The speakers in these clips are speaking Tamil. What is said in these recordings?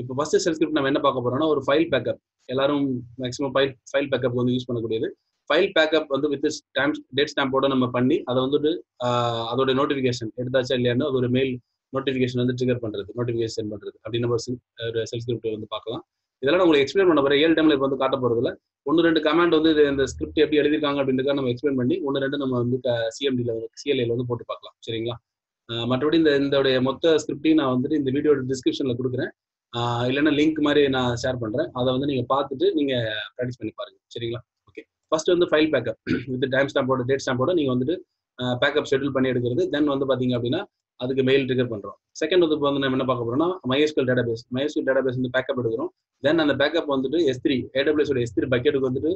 இப்போ ஃபர்ஸ்ட் ஷெல் ஸ்கிரிப்ட் நம்ம என்ன பார்க்க போறோம்னா ஒரு ஃபைல் பேக்கப் எல்லாரும் மேக்ஸிமம் ஃபைல் ஃபைல் பேக்கப் வந்து யூஸ் பண்ணக்கூடியது. ஃபைல் பேக்கப் வந்து வித் ஸ்டாம்ப் டேட் ஸ்டாம்போட நம்ம பண்ணி அதை வந்துட்டு அதோட நோட்டிஃபிகேஷன் எடுத்தாச்சா இல்லையான்னு அது ஒரு மெயில் நோட்டிஃபிகேஷன் வந்து ட்ரிகர் பண்றது நோட்டிஃபிகேஷன் பண்றது அப்படின்னு நம்ம ஒரு செல் ஸ்கிரிப்ட் வந்து பார்க்கலாம். இதெல்லாம் நான் உங்களுக்கு எக்ஸ்பிளைன் பண்ண போறேன். ஏழு டைம்ல இப்போ வந்து காட்ட போறதுல ஒன்று ரெண்டு கமெண்ட் வந்து இந்த ஸ்கிரிப்ட் எப்படி எழுதிருக்காங்க அப்படின்றத நம்ம எக்ஸ்பிளைன் பண்ணி ஒன்று ரெண்டு நம்ம வந்து சிஎம்டியில் வந்து சிஎல்ஏல வந்து போட்டு பார்க்கலாம். சரிங்களா? மற்றபடி இந்த இதோடைய மொத்த ஸ்கிரிப்டையும் நான் வந்துட்டு இந்த வீடியோட டிஸ்கிரிப்ஷன்ல கொடுக்குறேன். இல்லைன்னா லிங்க் மாதிரி நான் ஷேர் பண்றேன். அதை வந்து நீங்க பார்த்துட்டு நீங்க ப்ராக்டிஸ் பண்ணி பாருங்க. சரிங்களா? ஓகே ஃபர்ஸ்ட் வந்து ஃபைல் பேக்கப் வித் டைம் ஸ்டாம்போட டேட் ஸ்டாம்போட நீங்கள் வந்துட்டு பேக்கப் ஷெட்யூல் பண்ணி எடுக்கிறது. தென் வந்து பார்த்தீங்க அப்படின்னா அதுக்கு மெயில் ட்ரிகர் பண்ணுறோம் செகண்ட் வந்து இப்போ வந்து நம்ம என்ன பார்க்க போறோம்னா பேஸ் டேட்டாபேஸ் டேட்டா பேஸ் வந்து பேக்கப் எடுக்கிறோம். தென் அந்த பேக்கப் வந்துட்டு எஸ் த்ரீ ஏடபிள்யூஸோட எஸ் த்ரீ பக்கெட்டுக்கு வந்துட்டு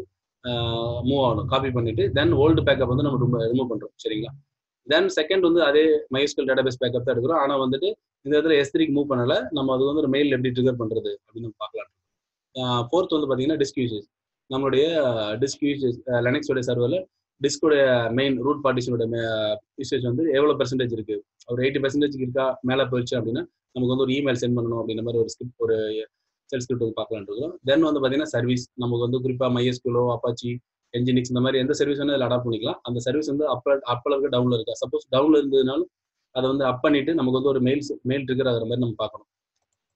மூவ் ஆகணும். காப்பி பண்ணிட்டு தென் ஓல்டு பேக்கப் வந்து நம்ம ரிமூவ் பண்ணுறோம் சரிங்களா? தென் செகண்ட் வந்து அதே MySQL டேட்டாபேஸ் பேக்கப் தான் எடுக்கிறோம். ஆனா வந்துட்டு இந்த இடத்துல எஸ் த்ரீக்கு மூவ் பண்ணல. நம்ம அது வந்து ஒரு மெயில் எப்படி ட்ரிகர் பண்றது அப்படின்னு நம்ம பார்க்கலாம். ஃபோர்த் வந்து பாத்தீங்கன்னா டிஸ்க் யூசேஜ் நம்மளுடைய டிஸ்க் யூசேஜ் லெனக்ஸோடைய சர்வரில் டிஸ்கோடைய மெயின் ரூட் பார்ட்டிஷனோட யூசேஜ் வந்து எவ்வளோ பெர்சன்டேஜ் இருக்கு? ஒரு எயிட்டி பெர்சன்டேஜ் இருக்கா? மேலே போயிடுச்சு அப்படின்னா நமக்கு வந்து ஒரு இமெயில் சென்ட் பண்ணணும் அப்படின்ற மாதிரி ஒரு ஸ்கிரிப்ட் ஒரு செல் ஸ்கிரிப்ட் வந்து பார்க்கலாம் இருக்கோம். தென் வந்து பார்த்தீங்கன்னா சர்வீஸ் நமக்கு வந்து குறிப்பாக மைஎஸ்குலோ அப்பாச்சி என்ஜினிக்ஸ் இந்த மாதிரி எந்த சர்வீஸ் வேணும் அதில் அடாப்ட் பண்ணிக்கலாம். அந்த சர்வீஸ் வந்து அப்ப அப்பல இருக்க டவுன்ல இருக்கா? சப்போஸ் டவுன்ல இருந்ததுனாலும் அதை வந்து அப் பண்ணிட்டு நமக்கு வந்து ஒரு மெயில் மெயில் ட்ரிகர் ஆகிற மாதிரி நம்ம பார்க்கணும்.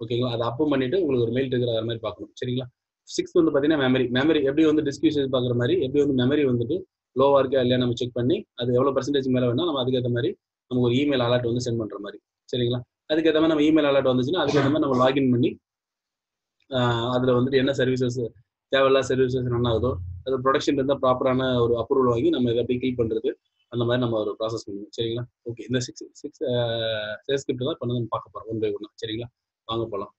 ஓகேங்களா அதை அப் பண்ணிட்டு உங்களுக்கு ஒரு மெயில் ட்ரிகர் ஆகிற மாதிரி பார்க்கணும். சரிங்களா? சிக்ஸ்த் வந்து பார்த்தீங்கன்னா மெமரி மெமரி எப்படி வந்து டிஸ்க் யூசேஜ் பார்க்குற மாதிரி எப்படி வந்து மெமரி வந்துட்டு லோவாக இருக்கா இல்லையா நம்ம செக் பண்ணி அது எவ்வளோ பர்சன்டேஜ் மேலே வேணால் நம்ம அதுக்கேற்ற மாதிரி நமக்கு ஒரு இமெயில் அலர்ட் வந்து சென்ட் பண்ணுற மாதிரி. சரிங்களா? அதுக்கேற்ற மாதிரி நம்ம இமெயில் அலர்ட் வந்துச்சுன்னா அதுக்கேற்ற மாதிரி நம்ம லாகின் பண்ணி அதில் வந்துட்டு என்ன சர்வீசஸ் தேவையில்லா சர்வீசஸ் ரன் ஆகுதோ அது ப்ரொடக்ஷன் இருந்தால் ப்ராப்பரான ஒரு அப்ரூவல் வாங்கி நம்ம இதை போய் கிளிக் பண்ணுறது அந்த மாதிரி நம்ம ஒரு ப்ராசஸ் பண்ணுவோம் சரிங்களா? ஓகே இந்த சிக்ஸ் சிக்ஸ் சேல் ஸ்கிரிப்ட் தான் இப்போ நம்ம பார்க்க போகிறோம் ஒன் பை ஒன்று சரிங்களா? வாங்க போகலாம்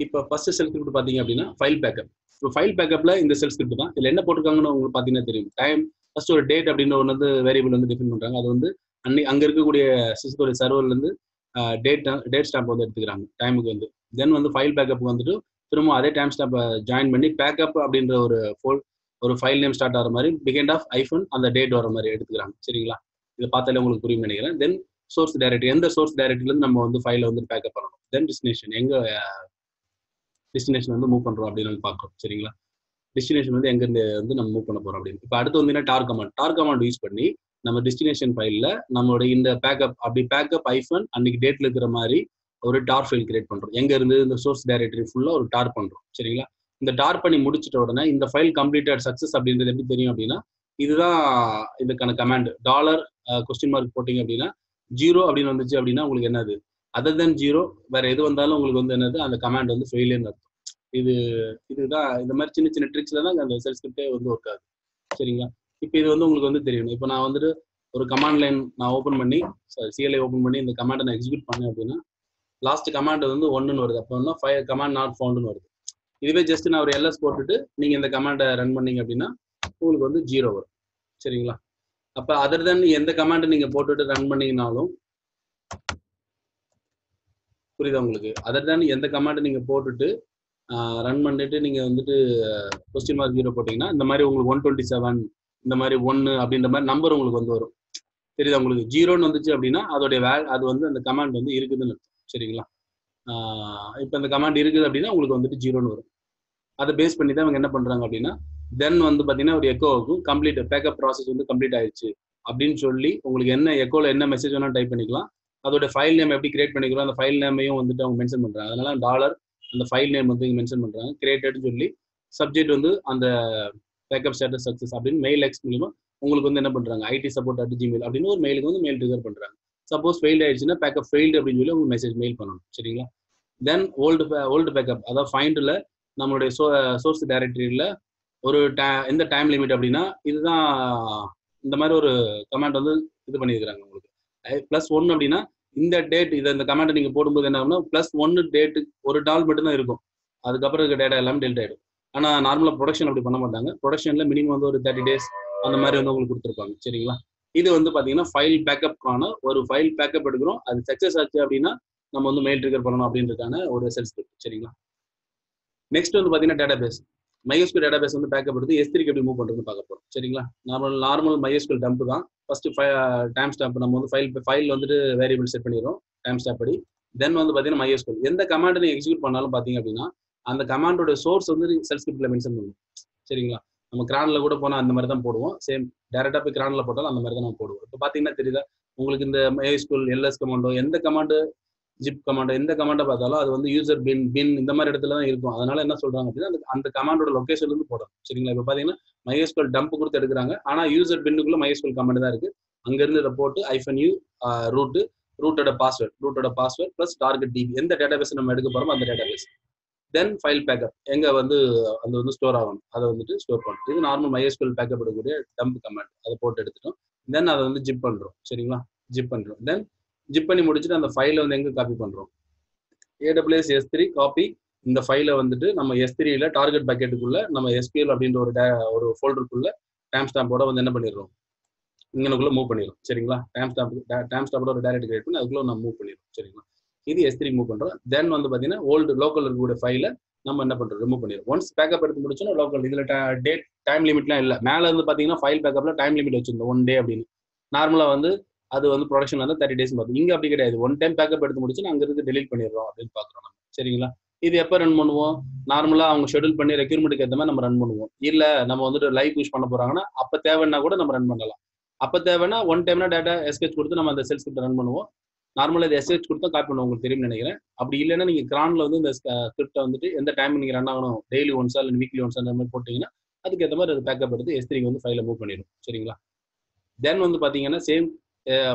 இப்போ ஃபர்ஸ்ட் செல் ஸ்கிரிப்ட் பார்த்தீங்க அப்படின்னா ஃபைல் பேக்கப் இப்போ ஃபைல் பேக்கப்ல இந்த செல் ஸ்கிரிப்ட் தான். இதில் என்ன போட்டிருக்காங்கன்னு உங்களுக்கு பார்த்தீங்கன்னா தெரியும். டைம் ஃபர்ஸ்ட் ஒரு டேட் அப்படின்னு ஒன்று வந்து வேரியபிள் வந்து டிஃபைன் பண்ணுறாங்க அது வந்து அன்னைக்கு அங்கே இருக்கக்கூடிய சிஸ்கோடைய சர்வர்லேருந்து டேட் டேட் ஸ்டாம்ப் வந்து எடுத்துக்கிறாங்க டைமுக்கு வந்து. தென் வந்து ஃபைல் பேக்கப் வந்துட்டு திரும்ப அதே டைம் ஸ்டாம்பை ஜாயின் பண்ணி பேக்கப் அப்படின்ற ஒரு ஃபோல் ஒரு ஃபைல் நேம் ஸ்டார்ட் ஆகிற மாதிரி பிகெண்ட் ஆஃப் ஐஃபோன் அந்த டேட் வர மாதிரி எடுத்துக்கிறாங்க. சரிங்களா? இதை பார்த்தாலே உங்களுக்கு புரியும் நினைக்கிறேன். தென் சோர்ஸ் டைரக்டரி எந்த சோர்ஸ் டைரக்டரிலேருந்து நம்ம வந்து ஃபைலை வந்து பேக்கப் பண்ணணும்? தென் டெஸ்டினேஷன் எங்கே டெஸ்டினேஷன் வந்து மூவ் பண்ணுறோம் அப்படின்னு வந்து பார்க்குறோம். சரிங்களா? டெஸ்டினேஷன் வந்து எங்கேருந்து வந்து நம்ம மூவ் பண்ண போகிறோம் அப்படின்னு. இப்போ அடுத்து வந்து tar command tar command use பண்ணி நம்ம டெஸ்டினேஷன் ஃபைலில் நம்மளோட இந்த பேக்கப் அப்படி பேக்கப் ஐஃபோன் அன்னைக்கு டேட்டில் இருக்கிற மாதிரி ஒரு டார் ஃபைல் கிரியேட் பண்ணுறோம் எங்கேருந்து இந்த சோர்ஸ் டைரக்டரி ஃபுல்லாக ஒரு டார் பண்ணுறோம் சரிங்களா? இந்த டார் பண்ணி முடிச்சிட்ட உடனே இந்த ஃபைல் கம்ப்ளீட்டட் சக்ஸஸ் அப்படின்றது எப்படி தெரியும் அப்படின்னா இதுதான் இதுக்கான கமாண்ட் டாலர் கொஸ்டின் மார்க் போட்டிங்க அப்படின்னா ஜீரோ அப்படின்னு வந்துச்சு அப்படின்னா உங்களுக்கு என்னது? அதர் தென் ஜீரோ வேற எது வந்தாலும் உங்களுக்கு வந்து என்னது? அந்த கமாண்ட் வந்து ஃபெயிலியர்னு அர்த்தம். இது இதுதான் இந்த மாதிரி சின்ன சின்ன ட்ரிக்ஸ்ல தான் அந்த செல் ஸ்கிரிப்டே வந்து ஒர்க் ஆகுது. சரிங்களா? இப்போ இது வந்து உங்களுக்கு வந்து தெரியும். இப்போ நான் வந்துட்டு ஒரு கமாண்ட் லைன் நான் ஓப்பன் பண்ணி சிஎல்ஐ ஓப்பன் பண்ணி இந்த கமாண்டை நான் எக்ஸிக்யூட் பண்ணேன் அப்படின்னா லாஸ்ட் கமாண்ட் வந்து ஒன்றுன்னு வருது. அப்போ வந்து ஃபைவ் கமாண்ட் நாட் ஃபவுண்டுன்னு வருது. இதுவே ஜஸ்ட் நான் ஒரு எல்எஸ் போட்டுட்டு நீங்கள் இந்த கமாண்டை ரன் பண்ணீங்க அப்படின்னா உங்களுக்கு வந்து ஜீரோ வரும். சரிங்களா? அப்போ அதர் தென் எந்த கமாண்டை நீங்கள் போட்டுட்டு ரன் பண்ணீங்கனாலும் புரியுதா உங்களுக்கு? அதர் தென் எந்த கமாண்டை நீங்கள் போட்டுட்டு ரன் பண்ணிட்டு நீங்கள் வந்துட்டு கொஸ்டின் மார்க் ஜீரோ போட்டிங்கன்னா இந்த மாதிரி உங்களுக்கு ஒன் டுவெண்ட்டி செவன் இந்த மாதிரி ஒன்று அப்படின்ற மாதிரி நம்பர் உங்களுக்கு வந்து வரும். தெரியுதா உங்களுக்கு? ஜீரோன்னு வந்துச்சு அப்படின்னா அதோடைய வே அது வந்து அந்த கமாண்ட் வந்து இருக்குதுன்னு சரிங்களா? இப்போ இந்த கமாண்ட் இருக்குது அப்படின்னா உங்களுக்கு வந்துட்டு ஜீரோன்னு வரும். அதை பேஸ் பண்ணி தான் அவங்க என்ன பண்ணுறாங்க அப்படின்னா தென் வந்து பார்த்தீங்கன்னா ஒரு எக்கோவுக்கும் கம்ப்ளீட் பேக்கப் ப்ராசஸ் வந்து கம்ப்ளீட் ஆயிடுச்சு அப்படின்னு சொல்லி உங்களுக்கு என்ன எக்கோவில் என்ன மெசேஜ் வேணாலும் டைப் பண்ணிக்கலாம். அதோட ஃபைல் நேம் எப்படி கிரியேட் பண்ணிக்கிறோம் அந்த ஃபைல் நேமையும் வந்துட்டு அவங்க மென்ஷன் பண்ணுறாங்க அதனால டாலர் அந்த ஃபைல் நேம் வந்து மென்ஷன் பண்ணுறாங்க கிரியேட்டட்னு சொல்லி சப்ஜெக்ட் வந்து அந்த பேக்கப் ஸ்டேட்டஸ் சக்ஸஸ் அப்படின்னு மெயில் எக்ஸ் மூலியமா உங்களுக்கு வந்து என்ன பண்ணுறாங்க ஐடி சப்போர்ட் அட் ஜிமெயில் அப்படின்னு ஒரு மெயிலுக்கு வந்து மெயில் ரிகர் பண்ணுறாங்க சப்போஸ் ஃபெயில் ஆயிடுச்சுன்னா பேக்கப் ஃபெயில்டு அப்படின்னு சொல்லி உங்களுக்கு மெசேஜ் மெயில் பண்ணணும். சரிங்களா? தென் ஓல்டு ஓல்டு பேக்கப் அதாவது ஃபைண்டில் நம்மளுடைய சோ சோர்ஸ் டைரக்டரியில் ஒரு டை எந்த டைம் லிமிட் அப்படின்னா இதுதான் இந்த மாதிரி ஒரு கமெண்ட் வந்து இது பண்ணியிருக்கிறாங்க உங்களுக்கு. ப்ளஸ் ஒன் அப்படின்னா இந்த டேட் இதை இந்த கமெண்ட்டை நீங்கள் போடும்போது என்ன ஆகும்னா ப்ளஸ் ஒன்று டேட்டு ஒரு டால் மட்டும்தான் இருக்கும். அதுக்கப்புறம் இருக்க டேட்டா எல்லாமே டெல்ட் ஆகிடும் ஆனால் நார்மலாக ப்ரொடக்ஷன் அப்படி பண்ண மாட்டாங்க. ப்ரொடக்ஷனில் மினிமம் வந்து ஒரு தேர்ட்டி டேஸ் அந்த மாதிரி வந்து உங்களுக்கு கொடுத்துருப்பாங்க. சரிங்களா? இது வந்து பார்த்தீங்கன்னா ஃபைல் பேக்கப்க்கான ஒரு ஃபைல் பேக்கப் எடுக்கிறோம். அது சக்ஸஸ் ஆச்சு அப்படின்னா நம்ம வந்து மெயில் ட்ரிகர் பண்ணணும் அப்படின்றதுக்கான ஒரு செல் சரிங்களா? நெக்ஸ்ட் வந்து பார்த்தீங்கன்னா டேட்டாபேஸ் பேஸ் டேட்டாபேஸ் வந்து பேக்கப் எடுத்து எஸ்திரிக்கு எப்படி மூவ் பண்ணுறதுன்னு பார்க்க போகிறோம் சரிங்களா? நார்மல் நார்மல் MySQL டம்ப் தான். ஃபர்ஸ்ட் டைம் ஸ்டாம்ப் நம்ம வந்து ஃபைல் ஃபைல் வந்துட்டு வேரியபிள் செட் பண்ணிடுறோம். டைம் ஸ்டாப் படி. தென் வந்து பார்த்தீங்கன்னா MySQL. எந்த கமாண்ட் நீங்கள் எக்ஸிக்யூட் பண்ணாலும் பார்த்தீங்க அப்படின்னா அந்த கமாண்டோட சோர்ஸ் வந்து செல்ஸ்கிரிப்டில் மென்ஷன் பண்ணும். சரிங்களா? நம்ம கிரானில் கூட போனால் அந்த மாதிரி தான் போடுவோம். சேம் டேரக்டா போய் கிரான்ல போட்டாலும் அந்த மாதிரி தான் நம்ம போடுவோம். இப்போ பார்த்தீங்கன்னா தெரியுதா? உங்களுக்கு இந்த MySQL எல்எஸ் கமாண்டோ எந்த கமாண்டு ஜிப் கமாண்ட் எந்த கமாண்டை பார்த்தாலும் அது வந்து யூசர் பின் பின் இந்த மாதிரி இடத்துல தான் இருக்கும். அதனால என்ன சொல்றாங்க அப்படின்னா அந்த- அந்த கமாண்டோட லொக்கேஷன்ல இருந்து போடணும். சரிங்களா? இப்போ பாத்தீங்கன்னா MySQL டம்ப் கொடுத்து எடுக்கிறாங்க. ஆனா யூசர் பின்னுக்குள்ள MySQL கமாண்ட் தான் இருக்கு. அங்க இருந்து இதை போட்டு ஐஃபன் யூ ரூட் ரூட்டோட பாஸ்வேர்ட் ரூட்டோட பாஸ்வேர்ட் பிளஸ் டார்கெட் டிபி எந்த டேட்டாபேஸ் நம்ம எடுக்க போறோமோ அந்த டேட்டாபேஸ் தென் ஃபைல் பேக்கப் எங்க வந்து அது வந்து ஸ்டோர் ஆகணும். அதை வந்துட்டு ஸ்டோர் பண்ணும் இது நார்மல் MySQL பேக்கப் எடுக்கக்கூடிய டம்ப் கமாண்ட் அதை போட்டு எடுத்துட்டோம். தென் அதை வந்து ஜிப் பண்றோம். சரிங்களா? ஜிப் பண்றோம். தென் ஜிப் பண்ணி முடிச்சுட்டு அந்த ஃபைலை வந்து எங்கே காப்பி பண்ணுறோம் ஏடபிள்யூஎஸ் எஸ் த்ரீ காப்பி இந்த ஃபைலை வந்துட்டு நம்ம எஸ் த்ரீல டார்கெட் பக்கெட்டுக்குள்ள நம்ம எஸ்பிஎல் அப்படின்ற ஒரு da- ஒரு ஃபோல்டருக்குள்ள டைம் ஸ்டாம்போட வந்து என்ன பண்ணிடுறோம்? இங்கனுக்குள்ள மூவ் பண்ணிடும் சரிங்களா? டைம் ஸ்டாம்ப் டைம் ஸ்டாம்போட ஒரு டேரக்ட் கிரியேட் பண்ணி அதுக்குள்ள நம்ம மூவ் பண்ணிடும் சரிங்களா? இது எஸ் த்ரீ மூவ் பண்ணுறோம் தென் வந்து பார்த்தீங்கன்னா ஓல்டு லோக்கல் இருக்கக்கூடிய ஃபைலை நம்ம என்ன பண்ணுறோம் ரிமூவ் பண்ணிடுறோம். ஒன்ஸ் பேக்கப் எடுத்து முடிச்சோன்னா லோக்கல் இதில் டேட் டைம் லிமிட்லாம் இல்லை. மேலே இருந்து பார்த்தீங்கன்னா ஃபைல் பேக்கப்பில் டைம் லிமிட் வச்சிருந்தோம். ஒன் டே அப்படின்னு. நார்மலாக வந்து அது வந்து ப்ரொடக்ஷன் வந்து தேர்ட்டி டேஸ் பார்த்து இங்க அப்படி கிடையாது. ஒன் டைம் பேக்கப் எடுத்து முடிச்சு அங்க இருந்து டெலிட் பண்ணிடுறோம் அப்படின்னு பாக்குறோம் நம்ம. சரிங்களா? இது எப்போ ரன் பண்ணுவோம்? நார்மலா அவங்க ஷெட்யூல் பண்ணி ரெக்யூர்மெண்ட்டுக்கு ஏற்ற மாதிரி நம்ம ரன் பண்ணுவோம். இல்ல நம்ம வந்துட்டு லைவ் யூஸ் பண்ண போறாங்கன்னா அப்ப தேவைன்னா கூட நம்ம ரன் பண்ணலாம். அப்ப தேவைன்னா ஒன் டைம்னா டேட்டா எஸ்கெச் கொடுத்து நம்ம அந்த செல் கிட்ட ரன் பண்ணுவோம். நார்மலா இது எஸ்கெச் கொடுத்தா காப்பி பண்ணுவோம் உங்களுக்கு தெரியும் நினைக்கிறேன். அப்படி இல்லைன்னா நீங்க கிரான்ல வந்து இந்த ஸ்கிரிப்டை வந்துட்டு எந்த டைம் நீங்க ரன் ஆகணும்? டெய்லி ஒன்ஸா இல்லை வீக்லி ஒன்ஸ் அந்த மாதிரி போட்டீங்கன்னா அதுக்கு ஏற்ற மாதிரி அது பேக்கப் எடுத்து எஸ் த்ரீக்கு வந்து ஃபைல மூவ் பண்ணிடும். சரிங்களா? தென் வந்து பாத்தீங்கன்னா சேம்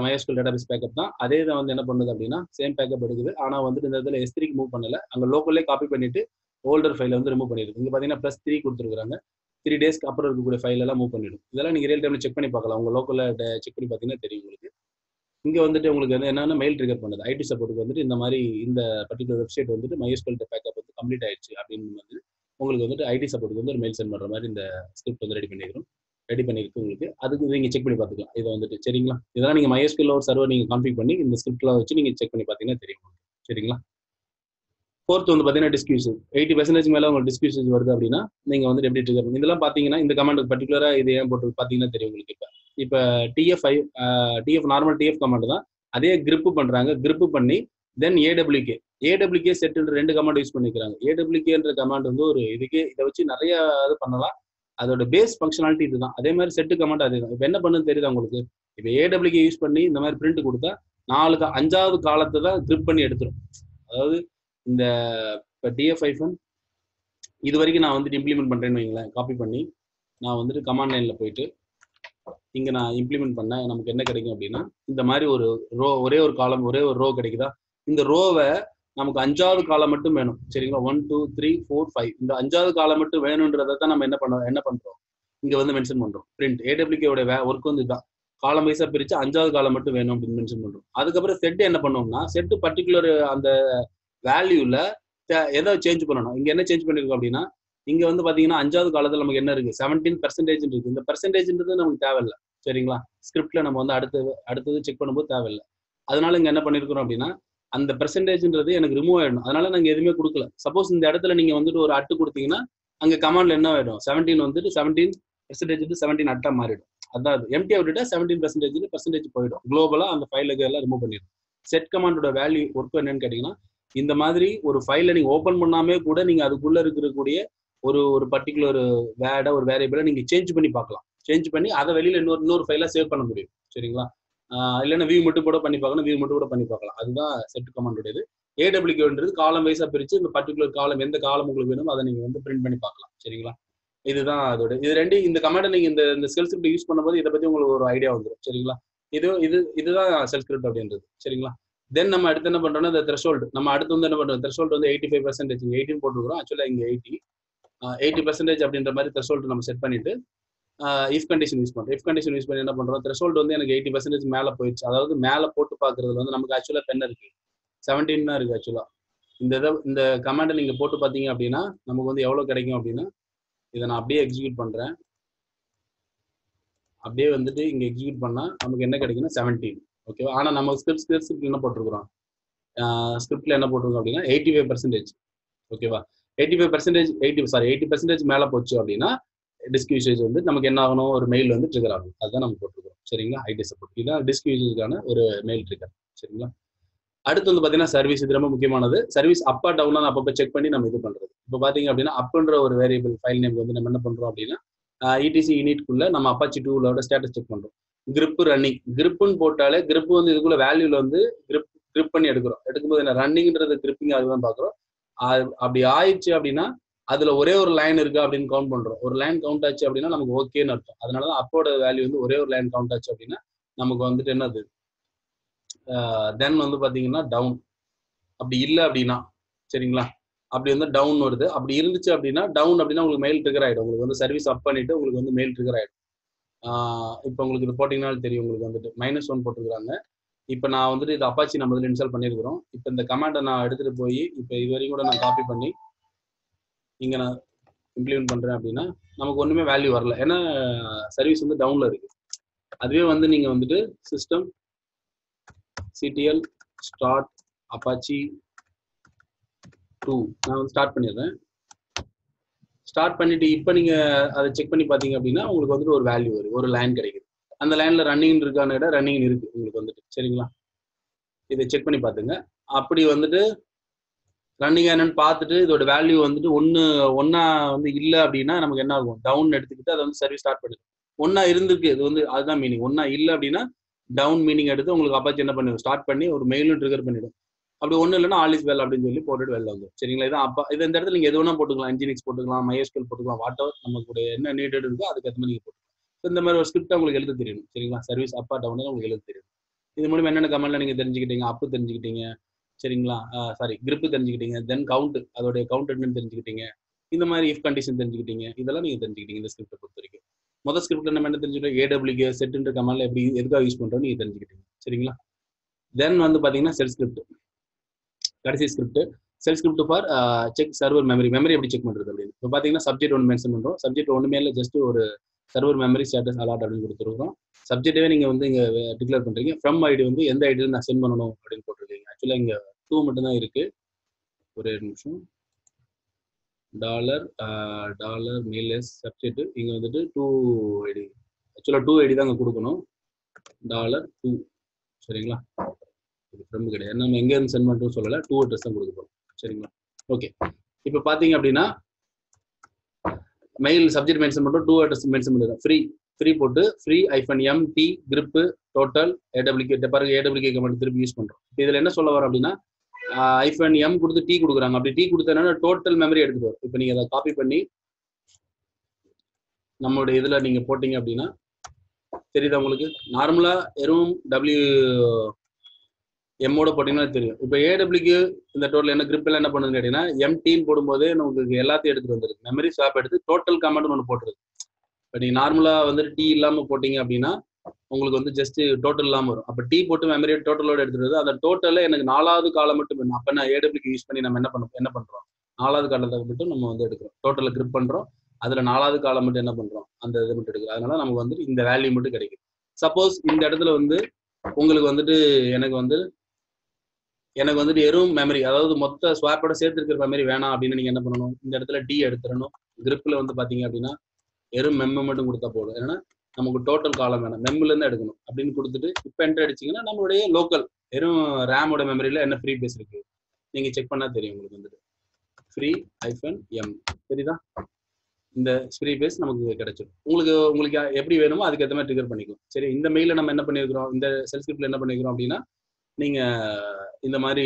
MySQL டேட்டாபேஸ் பேக்கப் தான். அதே தான் வந்து என்ன பண்ணுது அப்படின்னா சேம் பேக்கப் எடுக்குது. ஆனால் வந்துட்டு இந்த இதில் எஸ் த்ரீக்கு மூவ் பண்ணல. அங்கே லோக்கல்லே காப்பி பண்ணிட்டு ஓல்டர் ஃபைல வந்து ரிமூவ் பண்ணிடுது. இங்கே பார்த்தீங்கன்னா ப்ளஸ் த்ரீ கொடுத்துருக்காங்க த்ரீ டேஸ்க்கு அப்புறம் இருக்கக்கூடிய ஃபைல் எல்லாம் மூவ் பண்ணிடும். இதெல்லாம் நீங்கள் ரியல் டைமில் செக் பண்ணி பார்க்கலாம். உங்கள் லோக்கலில் செக் பண்ணி பார்த்தீங்கன்னா தெரியும் உங்களுக்கு. இங்கே வந்துட்டு உங்களுக்கு வந்து என்னென்ன மெயில் ட்ரிகர் பண்ணுது. ஐடி சப்போர்ட்டுக்கு வந்துட்டு இந்த மாதிரி இந்த பர்டிகுலர் வெப்சைட் வந்துட்டு MySQL பேக்கப் வந்து கம்ப்ளீட் ஆயிடுச்சு அப்படின்னு வந்து உங்களுக்கு வந்துட்டு ஐடி சப்போர்ட்டுக்கு வந்து ஒரு மெயில் சென்ட் பண்ணுற மாதிரி இந்த ஸ்கிரிப்ட் வந்து ரெடி பண்ணிக்கிறோம் ரெடி பண்ணிருக்கு உங்களுக்கு. அதுக்கு நீங்க செக் பண்ணி பார்த்துக்கலாம். இதை வந்துட்டு சரிங்களா? இதெல்லாம் நீங்க MySQL ஒரு சர்வர் நீங்கள் கான்ஃபிக் பண்ணி இந்த ஸ்கிரிப்ட்ல வச்சு நீங்க செக் பண்ணி பார்த்தீங்கன்னா தெரியும் சரிங்களா? ஃபோர்த் வந்து பார்த்தீங்கன்னா டிஸ்கியூஸ் எயிட்டி பர்சன்டேஜ் மேலே உங்களுக்கு டிஸ்கியூஸ் வருது அப்படின்னா நீங்க வந்து எப்படி ட்ரிகர் இதெல்லாம் பார்த்தீங்கன்னா இந்த கமெண்ட் பர்டிகுலராக இது ஏன் போட்டு பார்த்தீங்கன்னா தெரியும் உங்களுக்கு இப்போ. இப்போ DF I DF normal DF comment தான். அதே கிரிப்பு பண்றாங்க. கிரிப்பு பண்ணி தென் ஏடபிள்யூகே ஏடபிள்யூகே செட்டுன்ற ரெண்டு கமாண்ட் யூஸ் பண்ணிக்கிறாங்க. ஏடபிள்யூகேன்ற கமாண்ட் வந்து ஒரு இதுக்கு இதை வச்சு நிறைய இது பண்ணலாம். அதோட பேஸ் ஃபங்க்ஷனாலிட்டி இதுதான். அதே மாதிரி செட்டு கமெண்ட் அதே தான் இப்போ என்ன பண்ணுன்னு தெரியுது உங்களுக்கு? இப்போ ஏடபிள்யூ யூஸ் பண்ணி இந்த மாதிரி பிரிண்ட் கொடுத்தா நாலு அஞ்சாவது காலத்தை தான் கிரிப் பண்ணி எடுத்துரும். அதாவது இந்த இப்போ டிஎஃப் ஐஃபன் இது வரைக்கும் நான் வந்துட்டு இம்ப்ளிமெண்ட் பண்ணுறேன்னு வைங்களேன் காப்பி பண்ணி நான் வந்துட்டு கமாண்ட் லைனில் போயிட்டு இங்கே நான் இம்ப்ளிமெண்ட் பண்ணேன் நமக்கு என்ன கிடைக்கும் அப்படின்னா இந்த மாதிரி ஒரு ரோ ஒரே ஒரு காலம் ஒரே ஒரு ரோ கிடைக்குதா? இந்த ரோவை நமக்கு அஞ்சாவது காலம் மட்டும் வேணும். சரிங்களா? One two three four five இந்த அஞ்சாவது காலம் மட்டும் வேணுன்றதை தான் நம்ம என்ன பண்ண என்ன பண்றோம்? இங்க வந்து மென்ஷன் பண்றோம். பிரிண்ட் ஏடபிள்யூகேவோட ஒர்க் வந்து இதுதான். காலம் வைஸா பிரிச்சு அஞ்சாவது காலம் மட்டும் வேணும் அப்படின்னு மென்ஷன் பண்றோம். அதுக்கப்புறம் செட் என்ன பண்ணோம்னா செட் பர்டிகுலர் அந்த வேல்யூல எதை சேஞ்ச் பண்ணணும்? இங்க என்ன சேஞ்ச் பண்ணிருக்கோம் அப்படின்னா இங்க வந்து பாத்தீங்கன்னா அஞ்சாவது காலத்துல நமக்கு என்ன இருக்கு? செவன்டீன் பெர்சன்டேஜ் இருக்கு. இந்த பெர்சன்டேஜ்ன்றது நமக்கு தேவையில்லை. சரிங்களா? ஸ்கிரிப்ட்ல நம்ம வந்து அடுத்தது அடுத்தது செக் பண்ணும்போது தேவையில்லை. அதனால இங்க என்ன பண்ணிருக்கிறோம் அப்படின்னா அந்த பெர்சன்டேஜ்ன்றது எனக்கு ரிமூவ் ஆயிடும் அதனால நாங்க எதுவுமே கொடுக்கல. சப்போஸ் இந்த இடத்துல நீங்க வந்துட்டு ஒரு அட்டு கொடுத்தீங்கன்னா அங்க கமாண்ட்ல என்ன ஆயிடும்? செவன்டீன் வந்துட்டு செவன்டீன் பெர்சன்டேஜ் செவன்டீன் அட்டா மாறிடும். அதான் எம்டி விட்டுட்டா செவன்டீன் பெர்சன்டேஜ் பெர்சன்டேஜ் போயிடும். குளோபலா அந்த ஃபைலுக்கு எல்லாம் ரிமூவ் பண்ணிடும் செட் கமாண்டோட வேல்யூ ஒர்க் என்னன்னு கேட்டீங்கன்னா இந்த மாதிரி ஒரு ஃபைலை நீங்க ஓபன் பண்ணாமே கூட நீங்க அதுக்குள்ள இருக்கக்கூடிய ஒரு ஒரு பர்டிகுலர் வேட ஒரு வேரியபிளை நீங்க சேஞ்ச் பண்ணி பார்க்கலாம். சேஞ்ச் பண்ணி அதை வெளியில இன்னொரு இன்னொரு ஃபைலா சேவ் பண்ண முடியும். சரிங்களா? இல்லைன்னா வியூ மட்டும் கூட பண்ணி பார்க்கணும் வியூ மட்டும் கூட பண்ணி பார்க்கலாம். அதுதான் செட் கமாண்டோடது ஏடபிள்யூன்றது காலம் வைஸா பிரிச்சு இந்த பர்டிகுலர் காலம் எந்த காலம் உங்களுக்கு வேணுமோ அதை நீங்க வந்து பிரிண்ட் பண்ணி பார்க்கலாம். சரிங்களா? இதுதான் அதோட இது ரெண்டு இந்த கமாண்டை நீங்க இந்த இந்த செல் ஸ்கிரிப்ட் யூஸ் பண்ணும்போது இதை பத்தி உங்களுக்கு ஒரு ஐடியா வந்துடும் சரிங்களா? இது இது இதுதான் செல் ஸ்கிரிப்ட் அப்படின்றது. சரிங்களா? தென் நம்ம அடுத்து என்ன பண்றோம்னா இந்த த்ரெஷோல்டு நம்ம அடுத்து வந்து என்ன பண்றோம்? த்ரெஷோல்டு வந்து எயிட்டி ஃபைவ் பர்சன்டேஜ் எயிட்டின் போட்டுருக்கோம் ஆக்சுவலா இங்க எயிட்டி எயிட்டி பர்சன்டேஜ் அப்படின்ற மாதிரி த்ரெஷோல்டு நம்ம செட் பண்ணிட்டு இஃப் கண்டிஷன் யூஸ் பண்றோம். இஃப் கண்டிஷன் யூஸ் பண்ணி என்ன பண்றோம்? த்ரெஷோல்டு வந்து எனக்கு எயிட்டி பர்சன்டேஜ் மேலே போயிடுச்சு. அதாவது மேலே போட்டு பாக்குறதுல வந்து நமக்கு ஆக்சுவலா பென் இருக்கு. செவன்டீன் தான் இருக்கு ஆக்சுவலா இந்த இதை இந்த கமாண்டை நீங்க போட்டு பாத்தீங்க அப்படின்னா நமக்கு வந்து எவ்வளவு கிடைக்கும் அப்படின்னா இதை நான் அப்படியே எக்ஸிக்யூட் பண்றேன். அப்படியே வந்துட்டு இங்க எக்ஸிக்யூட் பண்ணா நமக்கு என்ன கிடைக்குன்னா செவன்டீன் ஓகேவா ஆனா நம்ம ஸ்கிரிப்ட் ஸ்கிரிப்ட் என்ன போட்டிருக்கிறோம்? ஸ்கிரிப்ட்ல என்ன போட்டிருக்கோம் அப்படின்னா எயிட்டி ஃபைவ் பர்சன்டேஜ் ஓகேவா eighty five percentage eighty sorry eighty percentage மேல போச்சு அப்படின்னா டிஸ்க் யூசேஜ் வந்து நமக்கு என்ன ஆகணும்? ஒரு மெயில் வந்து ட்ரிகர் ஆகும். அதுதான் நம்ம போட்டிருக்கோம் சரிங்களா? ஐடி சப்போர்ட் இதுதான் டிஸ்க் யூசேஜ்க்கான ஒரு மெயில் ட்ரிகர் சரிங்களா? அடுத்து வந்து பாத்தீங்கன்னா சர்வீஸ் இது ரொம்ப முக்கியமானது. சர்வீஸ் அப்பா டவுனா அப்பப்போ செக் பண்ணி நம்ம இது பண்ணுறது இப்போ பார்த்தீங்க அப்படின்னா அப்புன்ற ஒரு வேரியபிள் ஃபைல் நேம் வந்து நம்ம என்ன பண்ணுறோம் அப்படின்னா இடிசி யூனிட்குள்ளே நம்ம அப்பாச்சி டூலோட ஸ்டேட்டஸ் செக் பண்ணுறோம் கிரிப்பு ரன்னிங் கிரிப்புன்னு போட்டாலே கிரிப்பு வந்து இதுக்குள்ள வேல்யூல வந்து கிரிப் கிரிப் பண்ணி எடுக்கிறோம். எடுக்கும்போது என்ன? ரன்னிங்ன்றது கிரிப்பிங் அதுதான் பார்க்குறோம் அப்படி ஆயிடுச்சு அப்படின்னா அதுல ஒரே ஒரு லைன் இருக்கா அப்படின்னு கவுண்ட் பண்றோம். ஒரு லைன் கவுண்ட் ஆச்சு அப்படின்னா நமக்கு ஓகேன்னு அர்த்தம். அதனாலதான் அப்போட வேல்யூ வந்து ஒரே ஒரு லைன் கவுண்ட் ஆச்சு அப்படின்னா நமக்கு வந்துட்டு என்னது? தென் வந்து பாத்தீங்கன்னா டவுன் அப்படி இல்லை அப்படின்னா சரிங்களா? அப்படி வந்து டவுன் வருது. அப்படி இருந்துச்சு அப்படின்னா டவுன் அப்படின்னா உங்களுக்கு மெயில் ட்ரிகர் ஆயிடும். உங்களுக்கு வந்து சர்வீஸ் அப் பண்ணிட்டு உங்களுக்கு வந்து மெயில் ட்ரிகர் ஆயிடும். இப்போ உங்களுக்கு இது போட்டிங்கனாலும் தெரியும் உங்களுக்கு வந்துட்டு. மைனஸ் ஒன் போட்டுருக்குறாங்க. இப்போ நான் வந்துட்டு இது அப்பாச்சி நம்ம இதில் இன்ஸ்டால் பண்ணியிருக்கிறோம். இப்போ இந்த கமாண்டை நான் எடுத்துகிட்டு போய் இப்போ இது வரைக்கும் கூட நான் காப்பி பண்ணி இங்கே நான் இம்ப்ளிமெண்ட் பண்ணுறேன் அப்படின்னா நமக்கு ஒன்றுமே வேல்யூ வரல. ஏன்னா சர்வீஸ் வந்து டவுனில் இருக்கு. அதுவே வந்து நீங்கள் வந்துட்டு system CTL start Apache two நான் வந்து ஸ்டார்ட் பண்ணிடுறேன். ஸ்டார்ட் பண்ணிட்டு இப்போ நீங்க அதை செக் பண்ணி பார்த்தீங்க அப்படின்னா உங்களுக்கு வந்துட்டு ஒரு வேல்யூ வரும். ஒரு லைன் கிடைக்குது. அந்த லைன்ல ரன்னிங் இருக்கான இடம் ரன்னிங் இருக்கு உங்களுக்கு வந்துட்டு. சரிங்களா? இதை செக் பண்ணி பார்த்துங்க. அப்படி வந்துட்டு ரன்னிங் என்னன்னு பார்த்துட்டு இதோட வேல்யூ வந்துட்டு ஒன்று ஒன்றா வந்து இல்லை அப்படின்னா நமக்கு என்ன ஆகும்? டவுன் எடுத்துக்கிட்டு அதை வந்து சர்வீஸ் ஸ்டார்ட் பண்ணிடும் ஒன்றா இருந்திருக்கு இது வந்து அதுதான் மீனிங் ஒன்றா இல்லை அப்படின்னா டவுன் மீனிங் எடுத்து உங்களுக்கு அப்பாச்சி என்ன பண்ணிடும்? ஸ்டார்ட் பண்ணி ஒரு மெயிலும் ட்ரிகர் பண்ணிடும். அப்படி ஒன்றும் இல்லைன்னா ஆல் இஸ் வெல் அப்படின்னு சொல்லி போட்டுட்டு வெளில வந்து சரிங்களா? இதான் அப்பா இது இந்த இடத்துல நீங்கள் எது வேணா போட்டுக்கலாம். இன்ஜினிக்ஸ் போட்டுக்கலாம் மைஎஸ்கல் போட்டுக்கலாம் வாட் எவர் நமக்கு என்ன நீடட் இருக்கோ அதுக்கு ஏற்ற மாதிரி நீங்கள் போட்டுக்கலாம். இந்த மாதிரி ஒரு ஸ்கிரிப்ட் உங்களுக்கு எழுத தெரியணும் சரிங்களா? சர்வீஸ் அப்பா டவுன் உங்களுக்கு எழுத தெரியும். இது மூலியமா என்னென்ன கமெண்ட்ல நீங்கள் தெரிஞ்சுக்கிட்டீங்க? அப்பு தெரிஞ்சுக்கிட்டீங்க. சரிங்களா? சாரி கிரிப்பு தெரிஞ்சுக்கிட்டீங்க தென் கவுண்ட் அதோடைய கவுண்ட் என்னன்னு தெரிஞ்சுக்கிட்டீங்க. இந்த மாதிரி இஃப் கண்டிஷன் தெரிஞ்சுக்கிட்டீங்க. இதெல்லாம் நீங்கள் தெரிஞ்சுக்கிட்டீங்க இந்த ஸ்கிரிப்டை பொறுத்த வரைக்கும் முதல் ஸ்கிரிப்ட்ல நம்ம என்ன தெரிஞ்சுக்கிட்டோம்? ஏடபிள்யூ செட்டுன்ற கமெண்ட்ல எப்படி எதுக்காக யூஸ் பண்ணுறோம் நீங்கள் தெரிஞ்சுக்கிட்டீங்க. சரிங்களா? தென் வந்து பார்த்தீங்கன்னா செல் ஸ்கிரிப்ட் கடைசி script shell script for check server memory memory எப்படி செக் பண்ணுறது அப்படின்னு. இப்போ பார்த்தீங்கன்னா சப்ஜெக்ட் ஒன்று மென்ஷன் பண்ணுறோம் சப்ஜெக்ட் ஒன்றுமே இல்லை ஜஸ்ட் ஒரு சர்வர் மெமரி ஸ்டேட்டஸ் அலாட் அப்படின்னு கொடுத்துருக்கோம் சப்ஜெக்டே நீங்கள் வந்து இங்கே டிக்ளேர் பண்ணுறீங்க ஃப்ரம் ஐடி வந்து எந்த ஐடியில் நான் சென்ட் பண்ணணும் அப்படின்னு போட்டிருக்கீங்க. ஆக்சுவலாக இங்கே டூ மட்டும்தான் இருக்கு. ஒரே நிமிஷம். டாலர் டாலர் மெயிலஸ் சப்ஜெக்ட் இங்கே வந்துட்டு டூ ஐடி ஆக்சுவலாக டூ ஐடி தான் அங்கே கொடுக்கணும். டாலர் டூ சரிங்களா? இது ஃப்ரம் கிடையாது. நம்ம எங்கேருந்து சென்ட் பண்ணுறோம் சொல்லலை. டூ அட்ரஸ் தான் கொடுக்க போகிறோம் சரிங்களா? ஓகே இப்போ பார்த்தீங்க அப்படின்னா மெயில் சப்ஜெக்ட் மென்ஷன் பண்ணுறோம் டூ அட்ரஸ் மென்ஷன் பண்ணுறோம் ஃப்ரீ ஃப்ரீ போட்டு free hyphen M T grep total AW பாருங்க ஏடபிள்யூ கமெண்ட் திருப்பி யூஸ் பண்றோம். இப்போ இதுல என்ன சொல்ல வரோம் அப்படின்னா ஐஃபன் எம் கொடுத்து டி கொடுக்குறாங்க. அப்படி டி கொடுத்தனால டோட்டல் மெமரி எடுத்துட்டு வரும். இப்போ நீங்க அதை காப்பி பண்ணி நம்மளுடைய இதுல நீங்க போட்டீங்க அப்படின்னா தெரியுதா உங்களுக்கு? நார்மலா எரும் டபிள்யூ எம்மோட போட்டீங்கன்னா தெரியும். இப்போ ஏடபிள்யூக்கு இந்த டோட்டல் என்ன கிரிப் எல்லாம் என்ன பண்ணுதுன்னு கேட்டீங்கன்னா எம்டின்னு போடும்போது நமக்கு எல்லாத்தையும் எடுத்துட்டு வந்துருக்கு மெமரி ஸ்வாப் எடுத்து டோட்டல் கமெண்ட் ஒன்று போட்டுருக்கு இப்போ நீங்கள் நார்மலாக வந்துட்டு டி இல்லாமல் போட்டீங்க அப்படின்னா உங்களுக்கு வந்து ஜஸ்ட் டோட்டல் இல்லாமல் வரும். அப்போ டீ போட்டு மெமரி டோட்டலோட எடுத்துட்டு அந்த டோட்டலில் எனக்கு நாலாவது காலம் மட்டும் வேணும் அப்போ நான் ஏடபிள்யூக்கு யூஸ் பண்ணி நம்ம என்ன பண்ண என்ன பண்ணுறோம் நாலாவது காலத்தை மட்டும் நம்ம வந்து எடுக்கிறோம். டோட்டலில் கிரிப் பண்ணுறோம் அதில் நாலாவது காலம் மட்டும் என்ன பண்ணுறோம் அந்த இது மட்டும் எடுக்கிறோம். அதனால நமக்கு வந்து இந்த வேல்யூ மட்டும் கிடைக்கும். சப்போஸ் இந்த இடத்துல வந்து உங்களுக்கு வந்துட்டு எனக்கு வந்து எனக்கு வந்துட்டு எரும் மெமரி அதாவது மொத்த ஸ்வாப்போட சேர்த்து இருக்கிற மெமரி வேணாம் அப்படின்னு நீங்க என்ன பண்ணணும்? இந்த இடத்துல டி எடுத்துடணும். கிரிப்பில் வந்து பாத்தீங்க அப்படின்னா எறும் மெம்ம மட்டும் கொடுத்தா போதும். ஏன்னா நமக்கு டோட்டல் காலம் வேணும். மெம்ல இருந்து எடுக்கணும். அப்படின்னு கொடுத்துட்டு இப்போ என்டர் அடிச்சிங்கன்னா நம்மளுடைய லோக்கல் வெறும் ரேமோட மெமரியில என்ன ஃப்ரீ பேஸ் இருக்கு? நீங்க செக் பண்ணா தெரியும் உங்களுக்கு வந்துட்டு. ஃப்ரீ ஐஃபன் எம் சரிதா? இந்த ஃப்ரீ பேஸ் நமக்கு கிடைச்சிடும் உங்களுக்கு உங்களுக்கு எப்படி வேணுமோ அதுக்கேற்ற மாதிரி ட்ரிகர் பண்ணிக்கலாம். சரி இந்த மெயில நம்ம என்ன பண்ணிருக்கிறோம்? இந்த செல்ஸ்கிரிப்ட்ல என்ன பண்ணிருக்கிறோம் அப்படின்னா நீங்க இந்த மாதிரி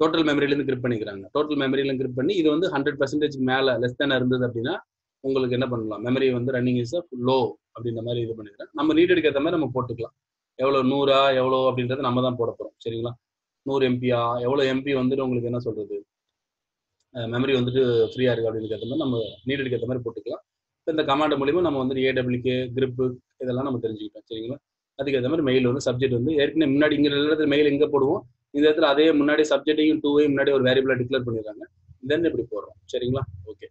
டோட்டல் மெமரியிலேருந்து கிரிப் பண்ணிக்கிறாங்க. டோட்டல் மெமரியில கிரிப் பண்ணி இது வந்து ஹண்ட்ரட் பர்சன்டேஜ் மேலே லெஸ் தேன் இருந்தது அப்படின்னா உங்களுக்கு என்ன பண்ணலாம்? மெமரி வந்து ரன்னிங் இஸ் லோ அப்படின்ற மாதிரி இது பண்ணிக்கிறேன். நம்ம நீடடுக்கு ஏற்ற மாதிரி நம்ம போட்டுக்கலாம். எவ்வளோ? நூறா? எவ்வளோ? அப்படின்றத நம்ம தான் போட போகிறோம் சரிங்களா? நூறு எம்பியா எவ்வளோ எம்பி வந்துட்டு உங்களுக்கு என்ன சொல்றது? மெமரி வந்துட்டு ஃப்ரீயா இருக்கு அப்படின்னு ஏற்ற மாதிரி நம்ம நீடடுக்கு ஏற்ற மாதிரி போட்டுக்கலாம். இப்போ இந்த கமாண்ட் மூலியமா நம்ம வந்து ஏடபிள்யூகே கிரிப்பு இதெல்லாம் நம்ம தெரிஞ்சுக்கிட்டோம். சரிங்களா? அதுக்கேற்ற மாதிரி மெயில் வந்து சப்ஜெக்ட் வந்து ஏற்கனவே முன்னாடி இங்கே இடத்துல மெயில் எங்கே போடுவோம்? இந்த இடத்துல அதே முன்னாடி சப்ஜெக்டையும் டூவையும் முன்னாடி ஒரு வேரியபிளாக டிக்ளேர் பண்ணிடுறாங்க. தென் இப்படி போடுறோம். சரிங்களா? ஓகே